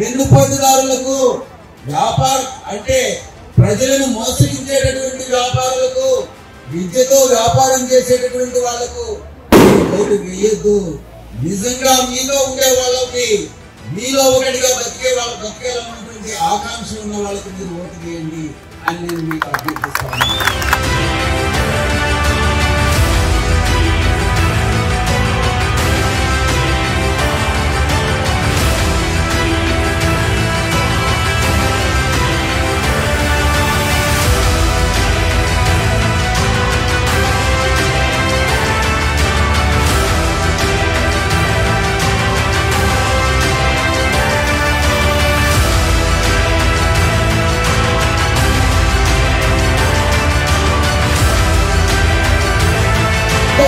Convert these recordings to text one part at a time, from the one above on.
వెన్నుపోటుదారులకు వ్యాపార అంటే ప్రజలను మోసగించేటటువంటి వ్యాపారులకు విద్యతో వ్యాపారం చేసేటటువంటి వాళ్ళకు ఓటు వేయద్దు. నిజంగా మీలో ఉండే వాళ్ళకి మీలో ఒకటిగా బతికే వాళ్ళ బతికేయాలన్నటువంటి ఆకాంక్ష ఉన్న వాళ్ళకి మీరు ఓటు వేయండి అని నేను మీకు అభ్యర్థిస్తాను.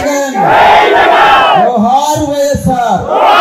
again. Praise the Lord. Your hard way, sir.